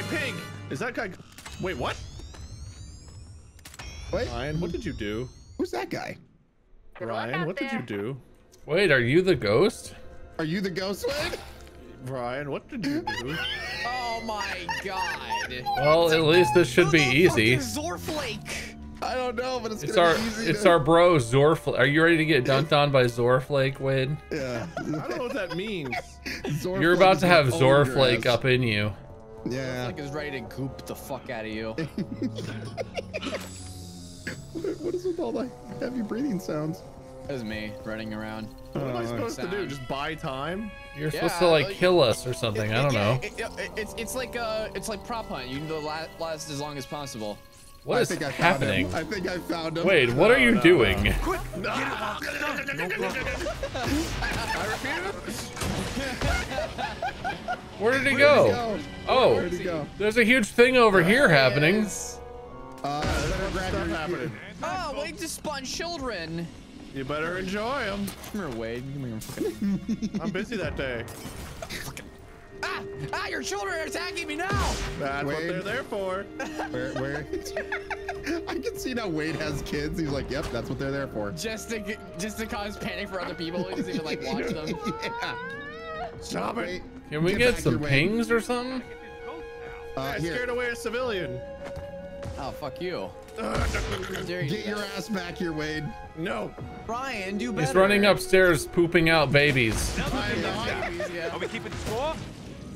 Hey, Pink! Is that guy... Wait, what? What? Ryan, what did you do? Who's that guy? Ryan, out what did you do? Wait, are you the ghost? Are you the ghost Wade? Ryan, what did you do? Oh my god. Well, at least this should be Who the easy. Zorflake. I don't know, but it's, It's gonna our be easy it's to- our bro Zorflake. Are you ready to get dunked on by Zorflake, Wade? Yeah. I don't know what that means. Zorflake You're about to have gonna own your Zorflake up in you. Yeah. Like is ready to goop the fuck out of you. What- what is with all the heavy breathing sounds? That was me running around. What am I supposed to do? Just buy time? You're Yeah, supposed to like like- kill us or something. I don't Yeah, know. it- it- it's it's like uh it's like prop hunt. You need to la- last as long as possible. What I is think I found happening? Him. I think I found him. Wait, what are you no, doing? Quick, get him out. Stop. No problem. Where did he go? go? Oh, Where'd he go? there's a huge thing over here happening. Yes. Uh, better grab Stuff happening. Oh, wait to spawn children. You better enjoy them. Come here, Wade. Give me your fucking. I'm busy that day. Ah! Ah! Your children are attacking me now. That's what they're there for. Where, where? I can see now Wade has kids. He's like, yep, that's what they're there for. Just to just to cause panic for other people. He doesn't even like watch them. yeah. Stop it. Can we Get get some your way. pings or something? uh, I here, scared away a civilian. Oh fuck you. Uh, How dare you? get your ass back here, Wade. no. Brian, do better. He's running upstairs pooping out babies. Yeah. Are we keeping score?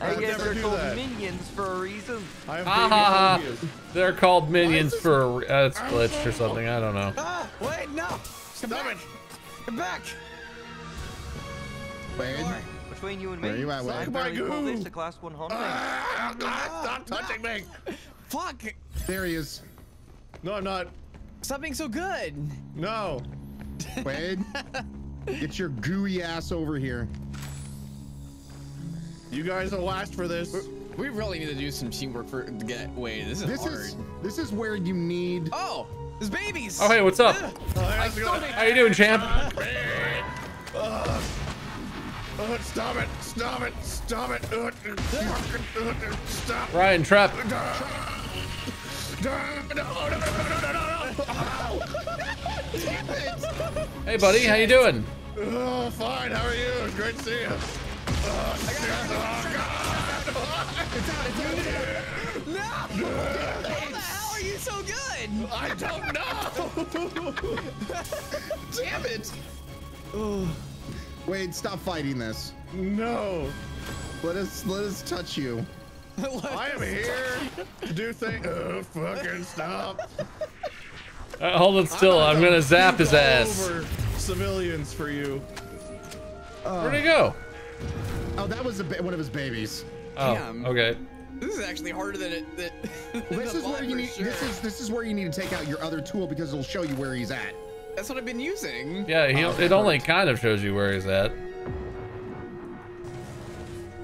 I I guess they're called that. minions for a reason. I Ha ha ha. They're called minions for a, uh, it's glitched or something. I don't know. Ah! Wait, no! Come Stop back! it. Come back! Wade. Between you and Where me, you at, Wade? I Suck my barely call goo. this a class one hunting. Ah, God, stop touching me. Fuck! There he is. No, I'm not. Stop being so good! No. Wade, get your gooey ass over here. You guys will last for this. We really need to do some teamwork for to get Wade. This is This hard. is this is where you need. Oh! There's babies! Oh, hey, what's up? Oh, how's it going? How you doing, champ? Uh, uh, stop it! Stop it! Stop it! Uh, fucking, uh, stop! Ryan, trap. No, no, no, no, no, no, no. Hey, buddy, how you doing? Oh, fine. How are you? Great to see you. Oh, shit. Oh, God. How the hell are you so good? I don't know. Damn it! Wade, stop fighting this. no. Let us let us touch you. I am here to do things. Oh, fucking stop. Uh, hold it still. I'm gonna zap his ass. Over civilians for you. Where'd he go? Oh, that was a ba- one of his babies. Oh, Damn. okay. This is actually harder than it. Than, Well, this the is where you need. sure. This is this is where you need to take out your other tool because it'll show you where he's at. That's what I've been using. Yeah, he, it only kind of shows you where he's at.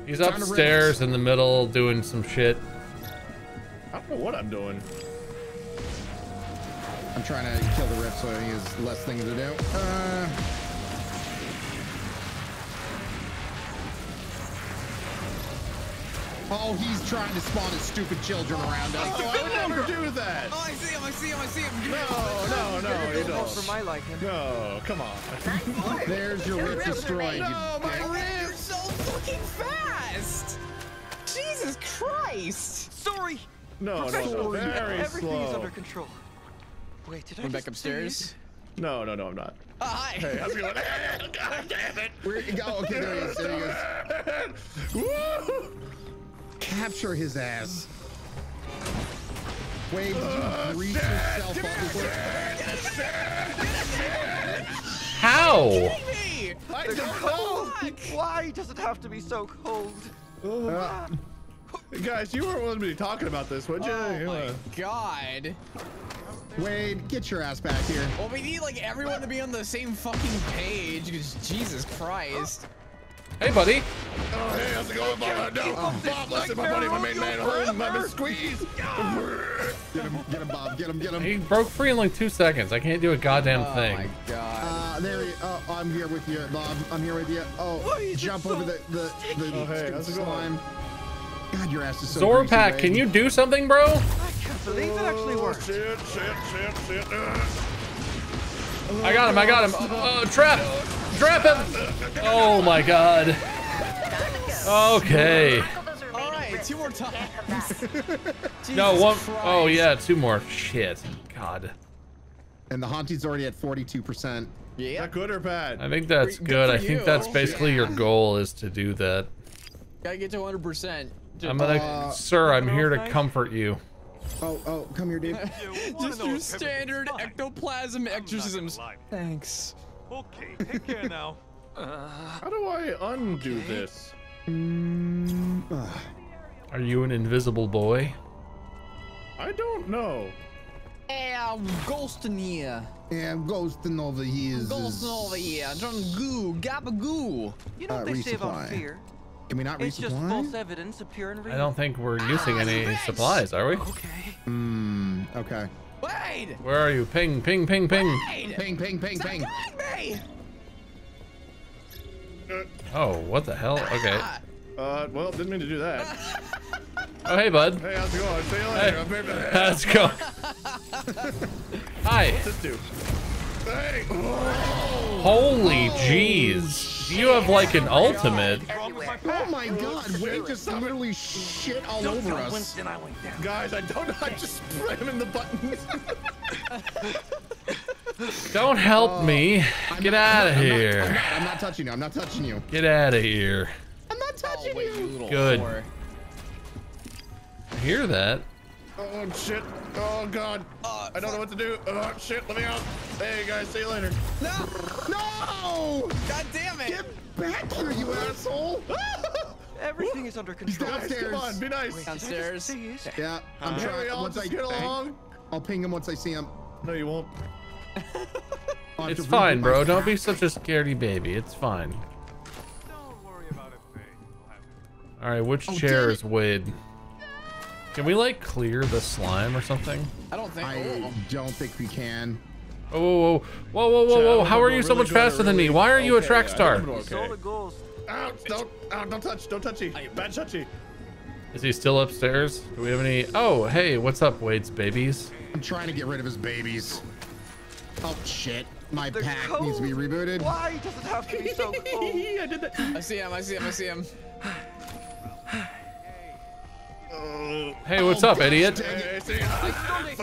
He's Time to upstairs in the middle doing some shit. I don't know what I'm doing. I'm trying to kill the rift so he has less things to do. Uh, oh, he's trying to spawn his stupid children around us. Oh, I would never do that. Oh, I see him! I see him! I see him! No, no, no, you Not for don't. my liking. No, come on. There's your rift destroyed. you No, my dick. You're ribs. so fucking fast! Jesus Christ! Sorry. No, no, no. Very Everything is under control. Wait, did I Went just back upstairs. No, no, no, I'm not. Oh, hi! Hey, how's it going? God damn it. Where, oh, okay, there he is. There he is. Woo! Capture his ass. Wade, did Uh, you grease yourself up before? How? Me! I They're don't cold. know. Why does it have to be so cold? Uh, Guys, you weren't supposed to be talking about this, would you? Oh my uh, god. Wade, get your ass back here. Well, we need like everyone to be on the same fucking page because Jesus Christ. Hey, buddy. Oh, hey, how's it going, Bob? No, Bob, listen, my buddy, my main man, home, I'm squeeze. Get him, get him, Bob. Get him, get him. He broke free in like two seconds. I can't do a goddamn Oh thing. Oh my god. Uh, there he. Oh, I'm here with you, Bob. I'm here with you. Oh, Why is it jump so over the the, the Oh, hey, how's it going? God, your ass is so greasy, Zorpak, can you do something, bro? I can't believe it actually Oh, worked. shit, shit, shit, shit. Uh, I got him, I got him. Uh, trap! Trap him! Oh my god. Okay. All right, two more times. No, Jesus one Christ. oh yeah, two more. Shit. God. And the Haunty's already at 42%. Yeah. that good or bad? I think that's Good good. I think that's basically your goal is to do that. Gotta get to 100%. I'm gonna, Uh, sir, I'm here to nice. comfort you. Oh, oh, come here, dude. Just your standard ectoplasm exorcisms. Thanks. Okay, take care now. How do I undo this? Mm. Are you an invisible boy? I don't know. Yeah, I'm ghosting here. Yeah, I'm ghosting over here. Ghosting over here. Drum goo, gabagoo. You know Uh, what they say about resupply. fear? Can we not It's just false evidence appearing real. I don't think we're using any supplies, are we? Okay. Hmm, okay. Wade! Where are you? Ping, ping, ping, ping. Wade! Ping, ping, ping, Stop ping. Killing! Oh, what the hell? Okay. Uh, well, didn't mean to do that. Oh, hey, bud. Hey, how's it going? See you Hey. later. I'm here to- Let's go. Hi. What's this do? Hey! Holy jeez. You have like an ultimate. Oh my god, Wade just literally shit all over us. Guys, I don't know. I'm just in the buttons. Don't help oh, me. I'm Get not- out of I'm not- I'm here. not, I'm not touching you. I'm not touching you. Get out of here. I'm not Oh, touching wait, you you. Good. whore. I hear that. oh, shit. Oh, God. Uh, I don't know what to do. Oh, shit. Let me out. Hey, guys. See you later. No! No! God damn it! Get back here, you asshole! Everything is under control. down. Guys, come on. Be nice. Downstairs. Yeah, I'm Can we trying. all Once I get along? I'll ping him once I see him. No, you won't. I'll have It's fine, bro. Don't be such a scaredy baby. It's fine. Don't worry about it, Faye. We'll have it. All right, which Oh, chair is Wade? Can we like clear the slime or something? I don't think. I oh. don't think we can. Whoa, whoa, whoa, whoa, whoa, whoa, whoa! How are you so much faster than me? Why are you a track star? Saw. Ow, don't, ow, don't touch, don't touchy. Bad touchy. Is he still upstairs? Do we have any? Oh, hey, what's up, Wade's babies? I'm trying to get rid of his babies. Oh shit. My The pack code. needs to be rebooted. Why does it have to be so cold? I did that. I see him, I see him, I see him. Hey, what's up, idiot? hey, see, fuck.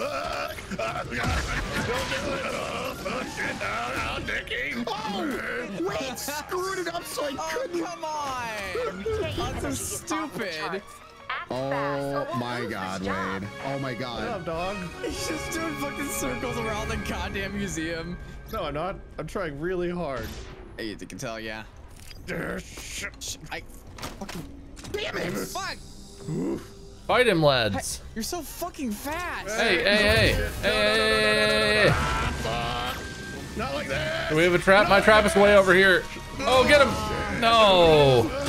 God. Don't do it. Oh, fuck, shit. No, Dickie. Oh, wait, screwed it up so I Oh, couldn't. come on! That's so stupid. Oh my god, Wade. Oh my What god. up, dog? He's just doing fucking circles around the goddamn museum. No, I'm not. I'm trying really hard. Hey, you can tell, yeah. Ah, shit. I fucking Damn it! fuck! Fight him, lads. You're so fucking fast. Hey, hey, hey, hey, hey, hey, hey! Not like that. Do we have a trap? My trap is way over here. Oh, get him! No. No,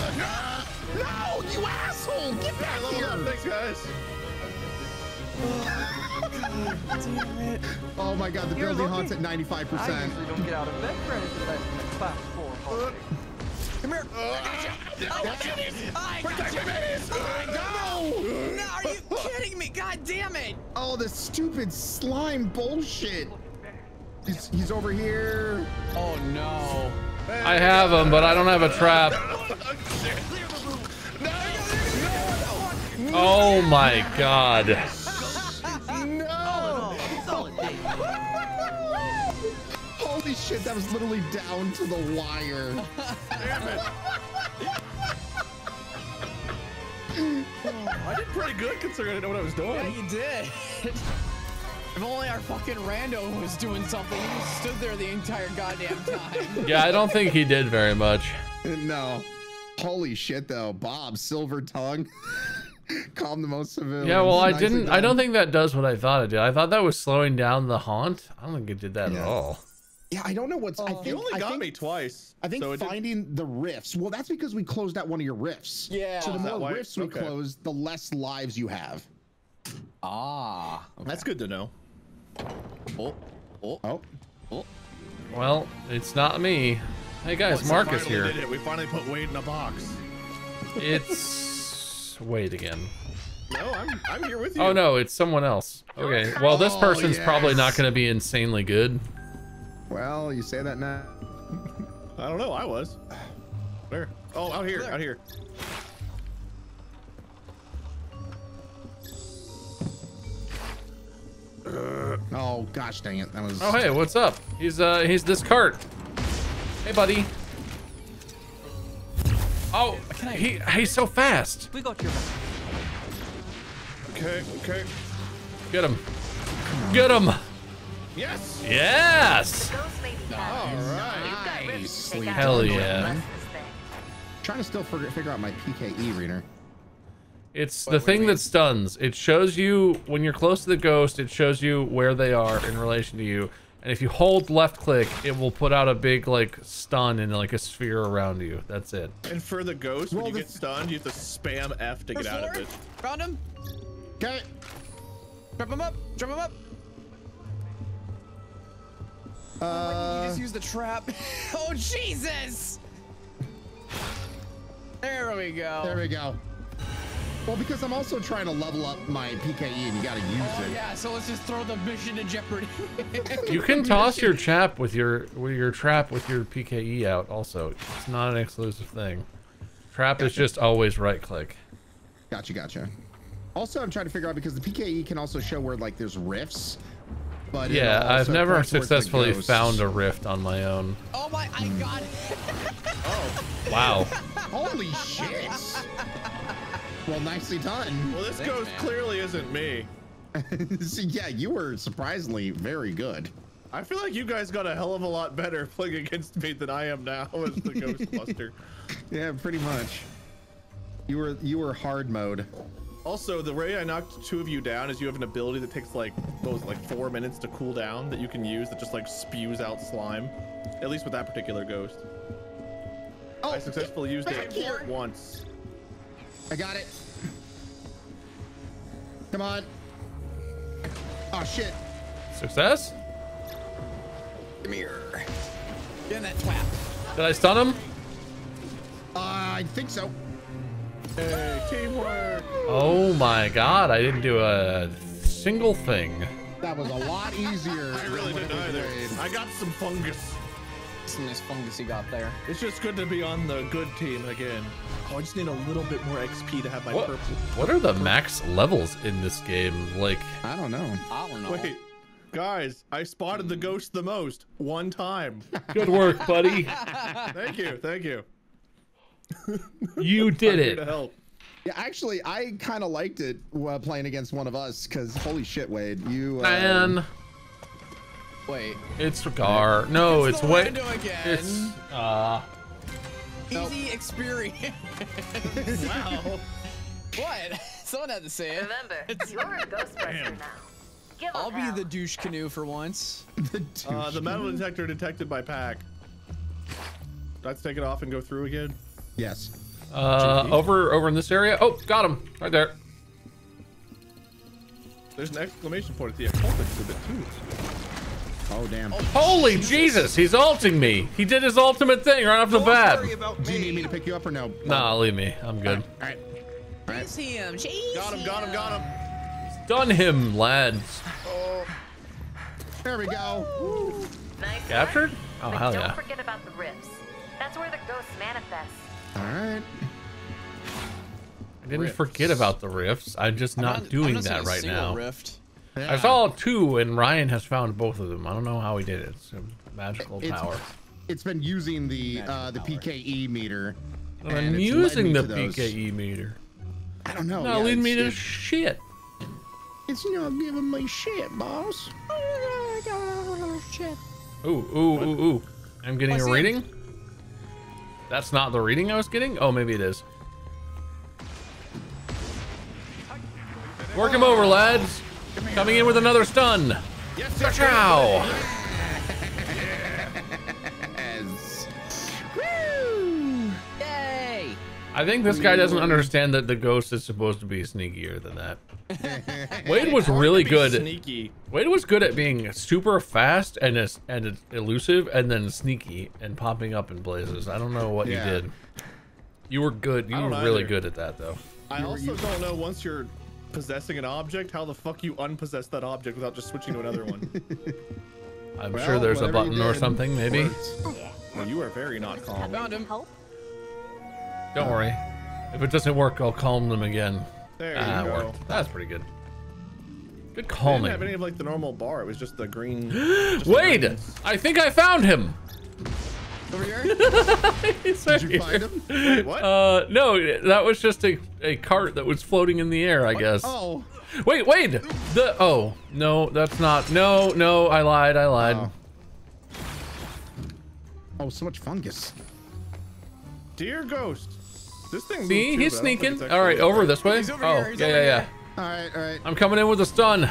Oh my god, the You're building lucky. haunts at 95%. I usually don't get out of bed for anything less than a class four holiday. Uh, come here. I got you. Uh, oh, I got you. Oh, no, are you kidding me? God damn it! Oh, the stupid slime bullshit. He's, he's over here. Oh no. I have him, but I don't have a trap. Oh my god. Shit, that was literally down to the wire. Damn it. I did pretty good considering I didn't know what I was Yeah, doing. you did. if only our fucking rando was doing something. He stood there the entire goddamn time. Yeah, I don't think he did very much. No. Holy shit, though. Bob, silver tongue. Calm the most civilians. Yeah, well, I Nicely didn't. I don't think that does what I thought it did. I thought that was slowing down the haunt. I don't think it did that Yeah. at all. Yeah, I don't know what's. I You think, only I got think, me twice. I think so it did- finding the rifts. Well, that's because we closed out one of your rifts. Yeah. So the more rifts we okay. close, the less lives you have. ah. That's good to know. Oh. Oh. Oh. Well, it's not me. Hey guys, Once Mark we is finally here. Did it. We finally put Wade in a box. It's Wade again. No, I'm I'm here with you. Oh no, it's someone else. Okay, well this Oh, person's probably not going to be insanely good. Well, you say that now. I don't know. I was. Where? Oh, out here. There. Out here. Oh gosh, dang it! That was. Oh hey, what's up? He's uh he's this cart. Hey buddy. Oh, he he's so fast. We got your back. Okay. Okay. Get him. Get him. Yes. Yes. All right. Nice. Hell yeah. rest of this thing. Trying to still figure, figure out my PKE reader. It's the what thing that stuns. It shows you when you're close to the ghost, it shows you where they are in relation to you. And if you hold left click, it will put out a big like stun and like a sphere around you. That's it. And for the ghost, when you get stunned, you have to spam F to get First out of it. Found him. Okay. Trap him up. Trap him up. You Uh, just used the trap. oh Jesus! There we go. there we go. Well, because I'm also trying to level up my PKE, and you gotta use Oh it. yeah, so let's just throw the mission in jeopardy. You can toss your trap with your with your trap with your PKE out. Also, it's not an exclusive thing. Trap is just always right click. Gotcha, gotcha. Also, I'm trying to figure out because the PKE can also show where like there's rifts. But Yeah, I've never points towards the successfully found a rift on my own. oh my! I got it. oh. Wow. Holy shit! well, nicely done. Well, this Thanks, ghost man. clearly isn't me. So, yeah, you were surprisingly very good. I feel like you guys got a hell of a lot better playing against me than I am now as the Ghostbuster. Yeah, pretty much. You were you were hard mode. Also, the way I knocked two of you down is you have an ability that takes like what was it, like four minutes to cool down that you can use that just like spews out slime. At least with that particular ghost. Oh, I successfully used it here. once. I got it. Come on. Oh shit. Success? Come here. Get in that trap. Did I stun him? Uh, I think so. Hey, teamwork! Oh my god, I didn't do a single thing. That was a lot easier. I really didn't what it was either. made. I got some fungus. Some nice fungus you got there. It's just good to be on the good team again. Oh, I just need a little bit more XP to have my What, purple. what are the max levels in this game? Like, I don't know. I don't know. Wait, guys, I spotted the ghost the most one time. good work, buddy. thank you, thank you. You did I'm to it. help. Yeah, actually, I kind of liked it uh, playing against one of us because holy shit, Wade, you. Uh, Man, Wait. it's Gar. No, it's, the Wade. rando again. It's uh Easy experience. Wow. what? Someone had to say it. Remember, you're a Ghostbuster now. Give I'll be hell. the douche canoe for once. the Uh, the metal detector detected by pack. Let's take it off and go through again. Yes. uh over over in this area. Oh, got him right there. There's an exclamation point at the occult exhibit too. Oh damn. Holy Jesus, he's ulting me. He did his ultimate thing right off the bat. Do you need me to pick you up or no? Nah, leave me. I'm good. All right. All right. Chase him. Chase Got him, got him, got him. Done him, lads. There we go. Nice Captured? Oh, but hell don't yeah. forget about the rifts. That's where the ghosts manifest. All right. I didn't Rifts. forget about the rifts. I'm just not, I'm doing I'm that right now. Rift. I saw two, and Ryan has found both of them. I don't know how he did it. It's a magical It's- power. It's been using the uh, the PKE meter. I'm and it's led using me the PKE meter. I don't know. Not yeah, leading me to it's, shit. it's not giving me shit, boss. Ooh, ooh, ooh, ooh. I'm getting What's a in? reading? That's not the reading I was getting? Oh, maybe it is. Work him over, lads. Coming in with another stun. Yes, Ciao. I think this guy doesn't understand that the ghost is supposed to be sneakier than that. Wade was really good. Sneaky. Wade was good at being super fast and as and elusive, and then sneaky and popping up in blazes. I don't know what Yeah. you did. You were good. You were really either. good at that, though. I also don't know once you're possessing an object, how the fuck you unpossess that object without just switching to another one. I'm Well, sure there's a button or something, maybe. worked. well, you are very not calm. Found him. Help? Don't worry. If it doesn't work, I'll calm them again. There you Ah, go. worked. That's pretty good. Good I didn't have any of like the normal bar. It was just the green. just the Wade! I think I found him. Over here. He's Did you right find him? Wait, what? Uh, no, that was just a, a cart that was floating in the air, I guess. Oh. Wait, Wade! The, oh, no, that's not, no, no, I lied, I lied. Oh. Oh, so much fungus. Dear ghost. This thing. moved See, too, he's but I don't think sneaking. it's All right, actually- over this way. Over oh, here, yeah, yeah, yeah. All right, all right. I'm coming in with a stun.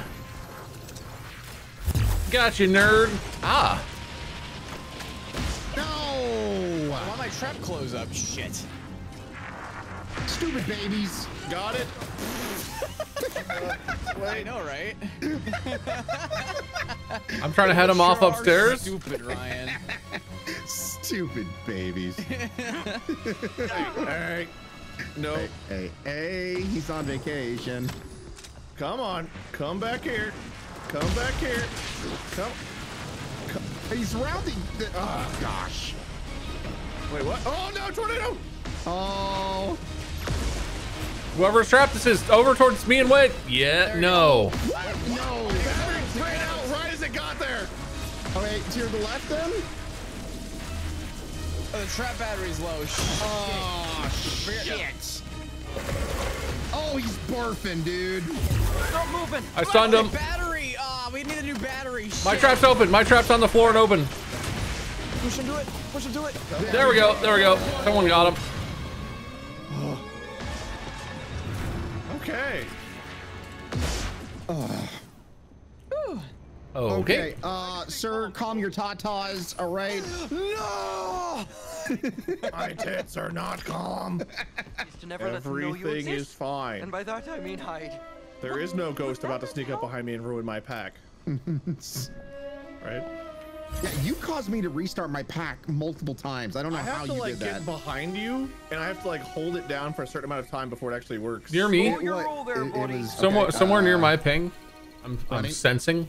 Got you, nerd. Ah, No! Why my trap close up? Shit. Stupid babies. Got it. I know, right? I'm trying to head him off Sure are upstairs. Stupid Ryan. Stupid babies. All right. No. hey, hey, hey, he's on vacation. Come on. Come back here. Come back here. Come. He's rounding. The, oh, gosh. Wait, what? Oh no, tornado! Oh. Whoever's trapped this is over towards me and Wade. Yeah, no. No. Battery ran out right as it got there. All right, to the left then? Oh, the trap battery's low. Shit. Oh, shit. Oh, he's barfing, dude. Stop moving. I stunned him. Battery. Ah, we need a new battery. My trap's open. My trap's on the floor and open. Push him to it. Push him to it. There we go. There we go. Someone got him. Okay. Okay. Uh, sir, calm your tatas, all right? No. My tits are not calm. Used to never let know you Everything is fine. And by that I mean hide. There is no ghost about to sneak up behind me and ruin my pack. right? Yeah, you caused me to restart my pack multiple times. I don't know I how have to you like did get that. behind you, and I have to like hold it down for a certain amount of time before it actually works. Near me. Hold your What? roll there, It- it buddy. was- Somewhere, okay, somewhere near uh, my ping. I'm, I'm Funny. sensing.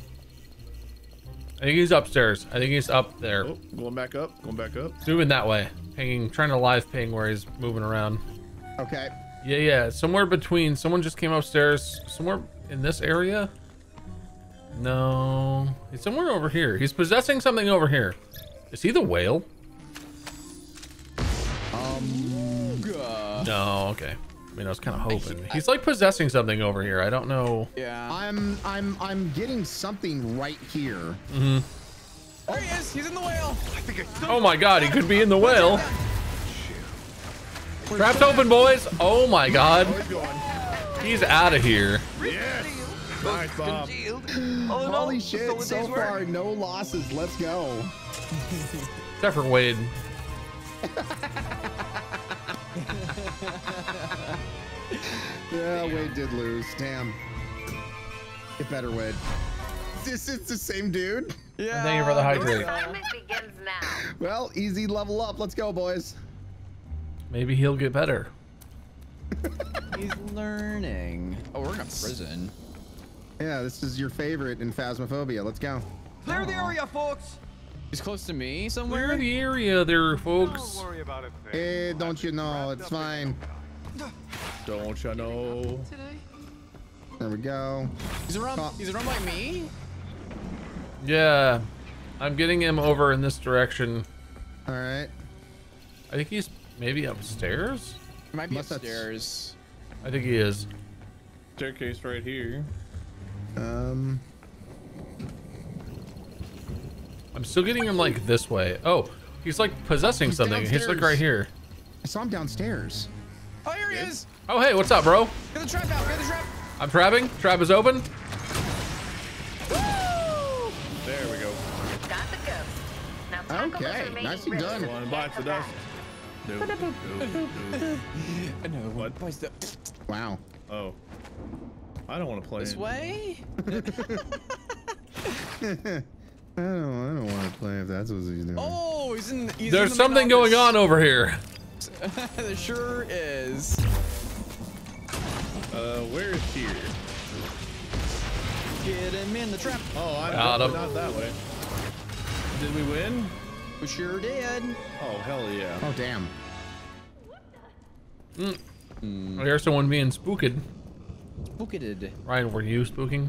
I think he's upstairs. I think he's up there. Oh, going back up, going back up. Moving that way. Pinging, trying to live ping where he's moving around. Okay. Yeah, yeah. Somewhere between. Someone just came upstairs. Somewhere in this area. No, he's somewhere over here. He's possessing something over here. Is he the whale? Ooga. No. Okay. I mean, I was kind of hoping. He's like possessing something over here. I don't know. Yeah. I'm I'm I'm getting something right here. Hmm. There he is. He's in the whale. I think. Oh my God, he could be in the whale. Traps open, boys. Oh my God, he's out of here. Yes. Nice, Bob. Oh no. Holy that's shit, what so these were. far no losses. Let's go. Except for Wade. Yeah, Wade did lose. Damn. Get better, Wade. This is the same dude. Yeah. Thank you for the hydrate. Assignment begins now. Well, easy level up. Let's go, boys. Maybe he'll get better. He's learning. Oh, we're in a prison. Yeah, this is your favorite in Phasmophobia. Let's go. Clear the area, folks. He's close to me Where somewhere. in the area there, folks. Don't worry about it. Eh, don't you know? It's fine. Don't you know? There we go. He's around. Oh. He's around by me. Yeah, I'm getting him over in this direction. All right. I think he's maybe upstairs. He might be Unless that's- upstairs. I think he is. Staircase right here. Um. I'm still getting him like this way. Oh, he's like possessing He's something. He's like right here. I saw him downstairs. Oh, here he is. Oh, hey, what's up, bro? Get the trap out. Get the trap. I'm trapping. Trap is open. There we go. Got the ghost. Now tackle those Okay, remaining nicely done. One get bites the her dust. back. No, no, no. I know. What? Boys, the- Wow. Oh. I don't want to play. This it. way. I don't. I don't want to play if that's what he's doing. Oh, he's in. He's There's in the something going on over here. there sure is. Uh, where is here? Get him in the trap. Oh, I'm Got definitely him. not that way. Did we win? We sure did. Oh, hell yeah. Oh damn. I hear someone being spooked. Spooked. Ryan, were you spooking?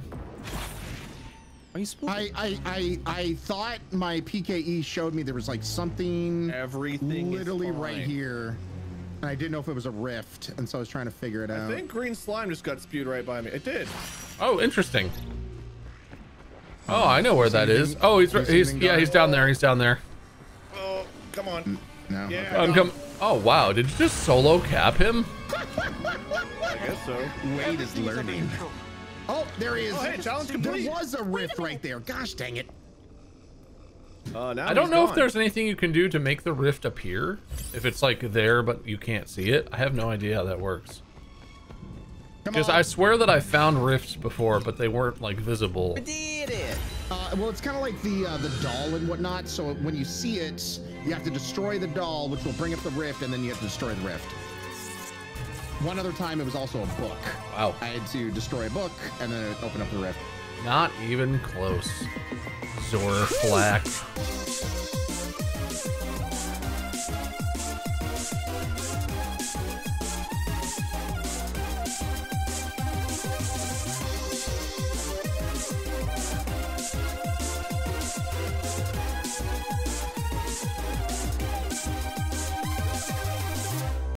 Are you spooked? I, I I I thought my PKE showed me there was like something Everything literally is right here. And I didn't know if it was a rift, and so I was trying to figure it I out. I think green slime just got spewed right by me. It did. Oh, interesting. Oh, I know where that is. Oh, he's you he's yeah, he's down there. He's down there. Oh, come on. No. Yeah. okay. Um, I'm com- Oh wow, did you just solo cap him? I guess so. Wade is learning. Control. Oh, there he is. Oh, hey, challenge there was a rift right there. Gosh dang it. Uh, now I don't he's know if there's anything you can do to make the rift appear. If it's like there but you can't see it. I have no idea how that works. Because. I swear that I found rifts before, but they weren't like visible. We did it. Uh, well, it's kind of like the uh, the doll and whatnot. So when you see it, you have to destroy the doll, which will bring up the rift, and then you have to destroy the rift. One other time, it was also a book. Wow. I had to destroy a book and then open up the rift. Not even close. Zor Flack.